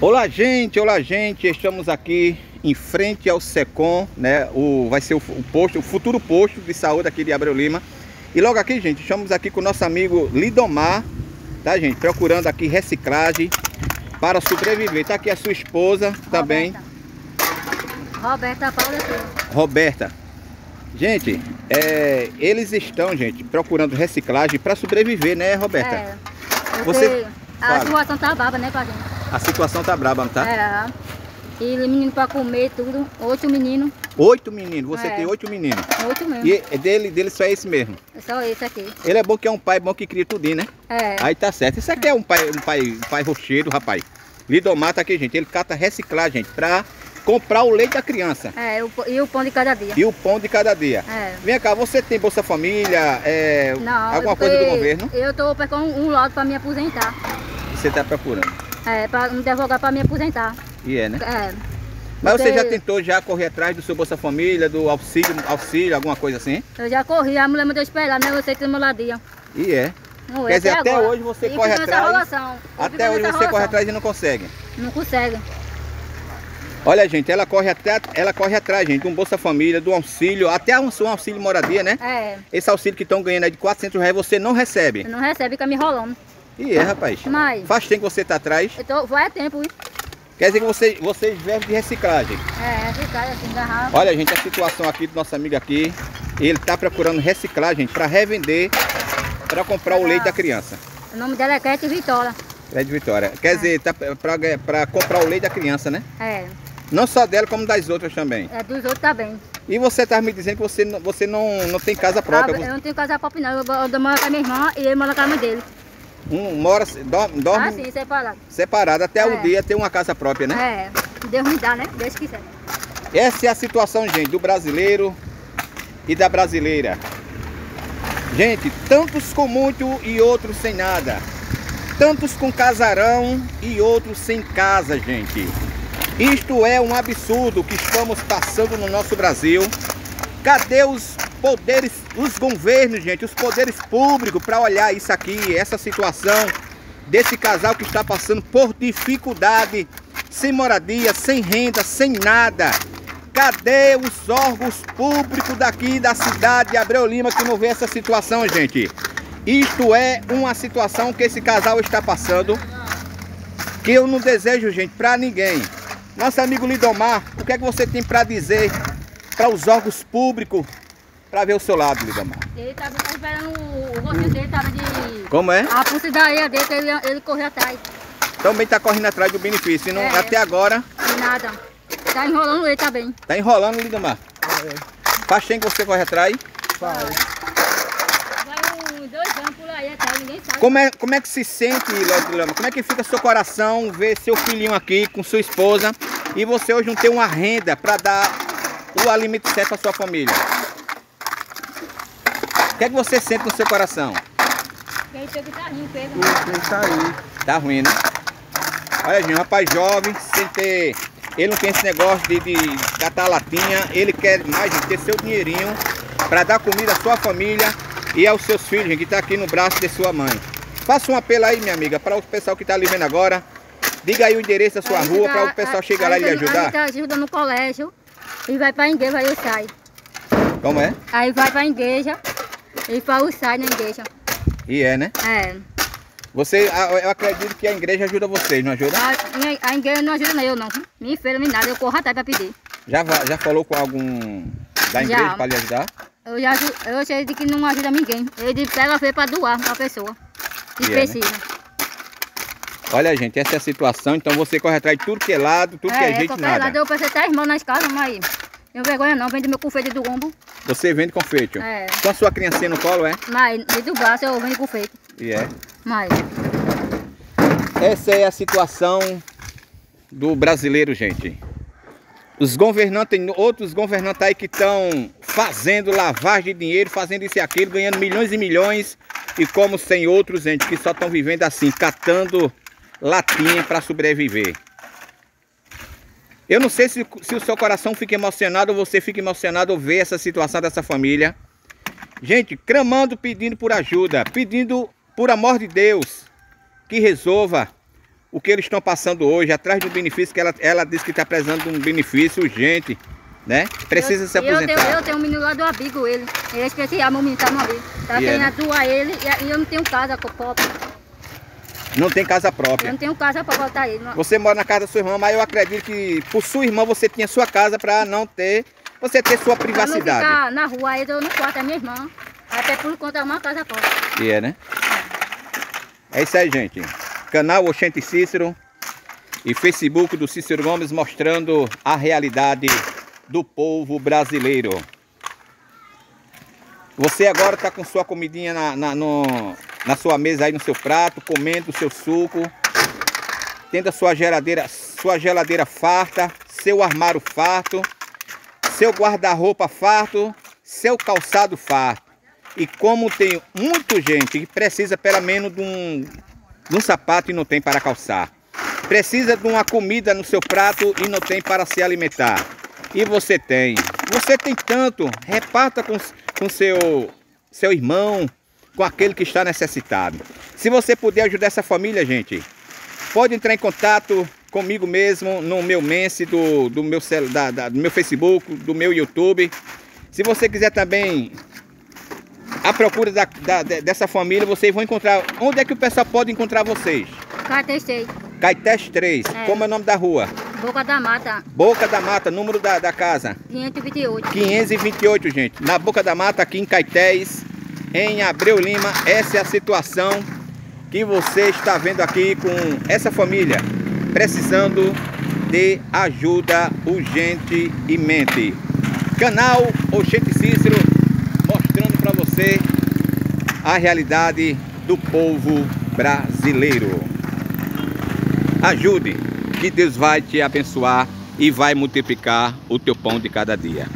Olá gente, olá gente, estamos aqui em frente ao SECOM, né? O, vai ser o, o posto, o futuro posto de saúde aqui de Abreu Lima. E logo aqui, gente, estamos aqui com o nosso amigo Lidomar, tá gente? Procurando aqui reciclagem para sobreviver. Tá aqui a sua esposa também. Roberta Paula Roberta. Gente, é, eles estão, gente, procurando reciclagem para sobreviver, né, Roberta? É. Você- A situação tá brava, né, pra gente? A situação tá braba, não tá? É. E menino pra comer tudo. Oito meninos. Oito meninos, você É. tem oito meninos. Oito mesmo. E é dele, dele só é esse mesmo. É só esse aqui. Ele é bom que é um pai bom que cria tudinho, né? É. Aí tá certo. Isso aqui é um pai, um pai, um pai rocheiro, rapaz. Lidomar tá aqui, gente. Ele cata reciclar, gente, pra comprar o leite da criança. É, o, e o pão de cada dia. E o pão de cada dia. É. Vem cá, você tem Bolsa Família, é, Não, alguma coisa do governo? Eu tô pegando um lote pra me aposentar. Você tá procurando. É, pra me advogar pra me aposentar. E é, né? É. Mas você já tentou já correr atrás do seu Bolsa Família, do auxílio, auxílio, alguma coisa assim? Eu já corri, a mulher mandou esperar, né? Você tem moradia. E é. Não Quer é, dizer, até agora. hoje você E corre atrás. Até hoje você corre atrás e não consegue. Não consegue. Olha, gente, ela corre até, ela corre atrás, gente, de um Bolsa Família, do auxílio, até um, um auxílio moradia, né? É. Esse auxílio que estão ganhando aí de 400 reais você não recebe. Não recebe, fica me enrolando. E é, rapaz. Mas, Faz tempo que você tá atrás. eu tô, vai a tempo, hein? Quer dizer que você, vocês vivem de reciclagem. É, ficar assim, garrafa. Olha, gente, a situação aqui do nosso amigo aqui. Ele tá procurando reciclagem para revender, para comprar o leite da criança. O nome dela é Kete Vitória. É de Vitória. Quer dizer, tá para comprar o leite da criança, né? É, Não só dela, como das outras também. é dos outros também. E você tá me dizendo que você, não- você não, não tem casa própria. Ah, eu não tenho casa própria não, eu, eu moro com a minha irmã e ele mora com a mãe dele. Um mora, dorme, dorme Ah, sim, separado. separado até o É. dia ter uma casa própria, né? É, Deus me dá, né? Deus quiser. Essa é a situação, gente, do brasileiro e da brasileira. Gente, tantos com muito e outros sem nada. Tantos com casarão e outros sem casa, gente. Isto é um absurdo que estamos passando no nosso Brasil. Cadê os poderes, os governos, gente, os poderes públicos para olhar isso aqui, essa situação desse casal que está passando por dificuldade, sem moradia, sem renda, sem nada. Cadê os órgãos públicos daqui da cidade de Abreu Lima que não vê essa situação, gente? Isto é uma situação que esse casal está passando que eu não desejo, gente, para ninguém. Nosso amigo Lidomar, o que é que você tem para dizer para os órgãos públicos para ver o seu lado, Lidomar? Ele tava esperando o, rostinho dele, tava de... Como é? A pulsa da areia dele, que ele, ele correu atrás. Também está correndo atrás do benefício. E não- É. Até agora nada. Tá enrolando ele também. tá enrolando, Lidomar. Faz tempo que você corre atrás. Vai uns dois anos por aí até, ninguém sabe. Como é, como é que se sente, Lama? Como é que fica seu coração ver seu filhinho aqui com sua esposa e você hoje não ter uma renda para dar o alimento certo para sua família? O que é que você sente no seu coração? Quem pega tá rindo, pega. Isso aí. Tá ruim, né? Olha, gente, um rapaz jovem, sem ter. Ele não tem esse negócio de, de catar latinha, ele quer mais gente, ter seu dinheirinho para dar comida à sua família e aos seus filhos, gente, que tá aqui no braço de sua mãe. Faça um apelo aí, minha amiga, para o pessoal que tá ali vendo agora. Diga aí o endereço da sua rua dá- para o pessoal a- chegar lá e lhe aí ajudar. A gente ajuda no colégio e vai pra igreja, aí eu saio. Como é? Aí vai pra igreja e Paulo sai na igreja. E é, né? É. Você, a- eu acredito que a igreja ajuda vocês, não ajuda? A, a igreja não ajuda nem eu não. Nem feira, nem nada. Eu corro atrás pra pedir. Já, já falou com algum da igreja para lhe ajudar? Eu já eu sei de que não ajuda ninguém. Ele pega feira pra doar pra pessoa. Que E é, né? Olha, gente, essa é a situação. Então você corre atrás de tudo que é lado, tudo que é gente, qualquer nada. lado eu pensei até irmão na escala, mas não vergonha não, vende meu confeito do ombro. Você vende confeito. É. Com a sua criancinha no colo, é? Mas do braço eu vendo confeito. E é. Mas Essa é a situação do brasileiro, gente. Os governantes, outros governantes aí que estão fazendo lavagem de dinheiro, fazendo isso e aquilo, ganhando milhões e milhões. E como tem outros, gente, que só estão vivendo assim, catando latinha para sobreviver. Eu não sei se, se o seu coração fica emocionado ou você fica emocionado ao ver essa situação dessa família. Gente, clamando, pedindo por ajuda, pedindo por amor de Deus que resolva o que eles estão passando hoje, atrás do benefício, que ela, ela disse que está precisando de um benefício urgente, né? Precisa eu, se aposentar. Eu tenho, eu tenho um menino lá do abrigo, ele. Ele é especial, meu menino tá no abrigo. Tá querendo atuar ele e, eu não tenho casa própria. Não tem casa Eu própria. não tenho casa pra botar ele. Não- Você mora na casa da sua irmã, mas eu acredito que por sua irmã você tinha sua casa para não ter, você ter sua não privacidade. ficar na rua, eu no quarto da minha irmã. Até por conta de uma casa própria. E é, né? É isso aí, gente. Canal Oxente Cícero e Facebook do Cícero Gomes mostrando a realidade do povo brasileiro. Você agora está com sua comidinha na, na, no- na sua mesa aí no seu prato, comendo o seu suco, tendo a sua geladeira, sua geladeira farta, seu armário farto, seu guarda-roupa farto, seu calçado farto. E como tem muita gente que precisa pelo menos de um, de um sapato e não tem para calçar. Precisa de uma comida no seu prato e não tem para se alimentar. E você tem. Você tem tanto. Reparta com, com seu, seu irmão, com aquele que está necessitado. Se você puder ajudar essa família, gente, pode entrar em contato comigo mesmo no meu Mense, do, do, meu, da- da- do meu Facebook, do meu YouTube. Se você quiser também a procura da, da- de- dessa família, vocês vão encontrar. Onde é que o pessoal pode encontrar vocês? Catestei. Caetés 3, É. como é o nome da rua? Boca da Mata, Boca da Mata, número da, da casa. 528. 528, gente. Na Boca da Mata, aqui em Caetés, em Abreu Lima. Essa é a situação que você está vendo aqui com essa família precisando de ajuda urgente e mente. Canal Oxente Cícero mostrando para você a realidade do povo brasileiro. Ajude, que Deus vai te abençoar e vai multiplicar o teu pão de cada dia.